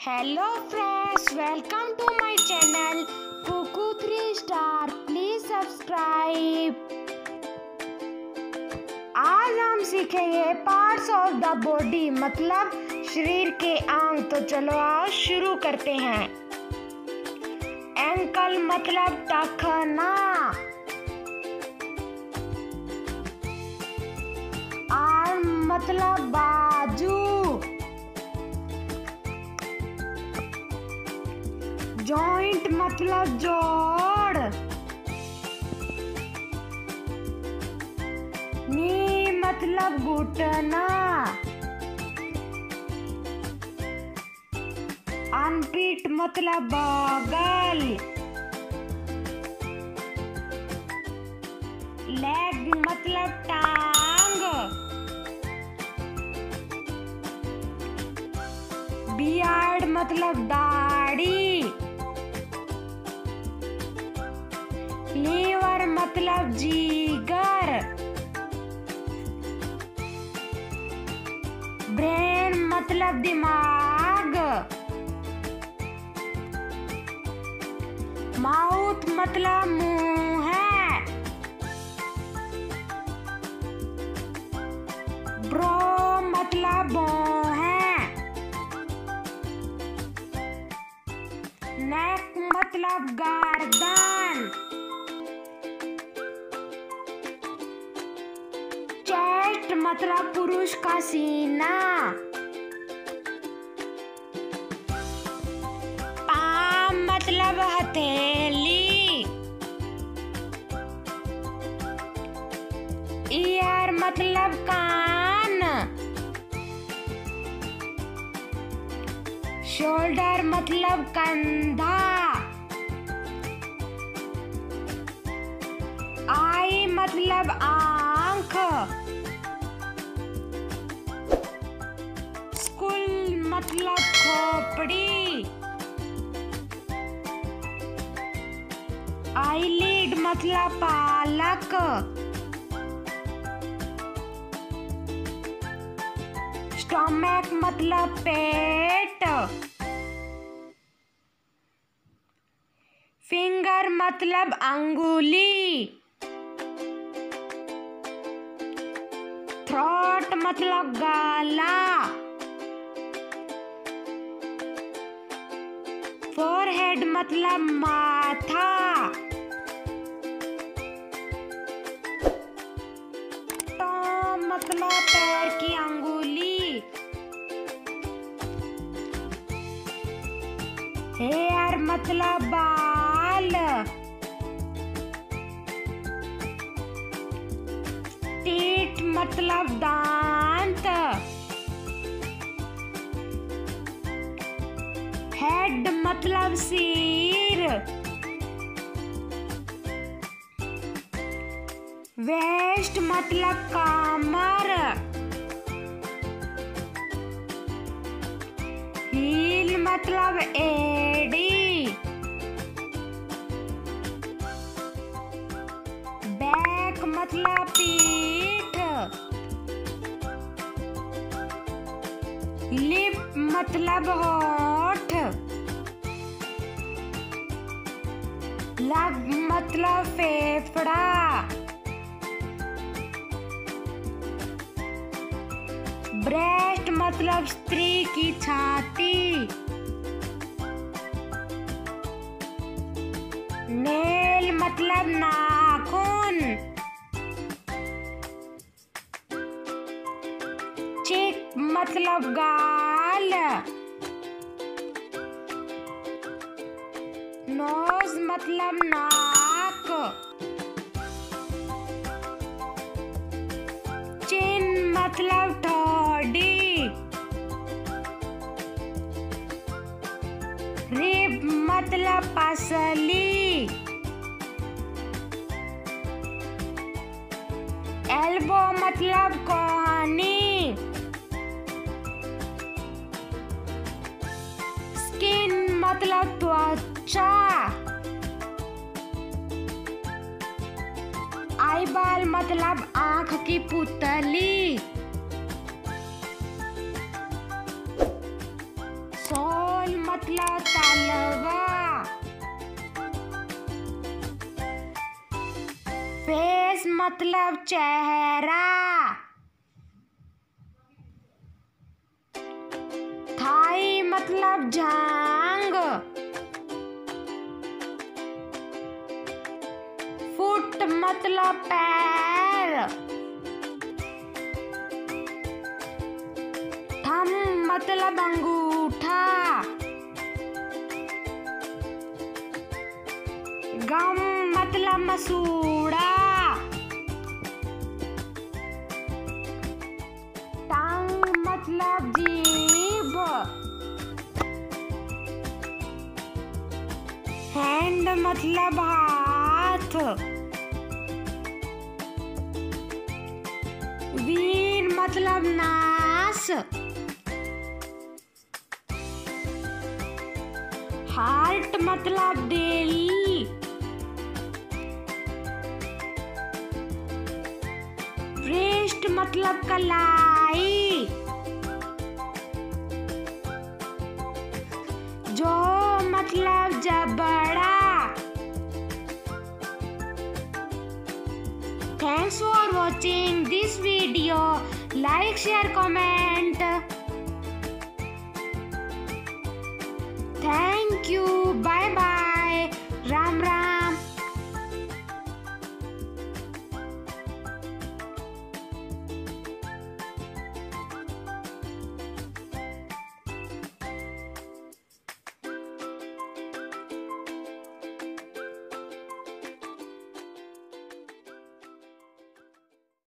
Hello friends welcome to my channel Kuku three star please subscribe आज हम सीखेंगे parts of the body मतलब शरीर के अंग। तो चलो आओ शुरू करते हैं। एंकल मतलब टखना आर्म मतलब जॉइंट मतलब जोड़। नी मतलब घुटना। अनपीट मतलब बगल। लेग मतलब टांग। बियार्ड मतलब दाढ़ी। लीवर मतलब जीगर। ब्रेन मतलब दिमाग। माउथ मतलब मुँह है। ब्रो मतलब भौं है। नेक मतलब गर्दन मतलब पुरुष का सीना। पाम मतलब हथेली। ईयर मतलब कान। शोल्डर मतलब कंधा। आई मतलब आँख। खोपड़ी आईलिड मतलब पालक। स्टमक मतलब पेट। फिंगर मतलब अंगुली। थ्रोट मतलब गला। फोरहेड मतलब माथा। मतलब पैर की अंगुली। हेयर मतलब बाल। टीट मतलब दांत। हेड मतलब सिर वेस्ट मतलब कमर हील मतलब एड़ी बैक मतलब पीठ लिप मतलब होठ लग मतलब फेफड़ा। ब्रेस्ट मतलब स्त्री की छाती। नेल मतलब नाखून। चिक मतलब गाल। मतलब नाक। चिन मतलब ठोडी रिब मतलब पसली। एल्बो मतलब कोहनी। स्किन मतलब त्वचा। आईबाल मतलब आँख की पुतली। सोल मतलब तलवा। फेस मतलब चेहरा। थाई मतलब जांग मतलब पैर। थम मतलब अंगूठा। गम मतलब मसूड़ा। टांग मतलब जीभ। हैंड मतलब हाथ। वीन मतलब नास हार्ट मतलब दिल ब्रेस्ट मतलब कलाई। जो मतलब जबड़ा Thanks for watching this video. Like, share, comment.